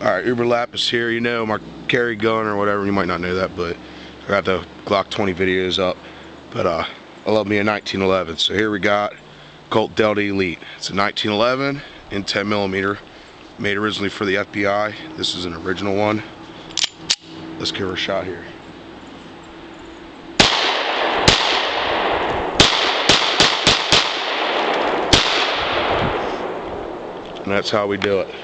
Alright, UberLapis here. You know my carry gun or whatever. You might not know that, but I got the Glock 20 videos up. But uh, I love me a 1911. So here we got Colt Delta Elite. It's a 1911 in 10 millimeter. Made originally for the FBI. This is an original one. Let's give her a shot here. And that's how we do it.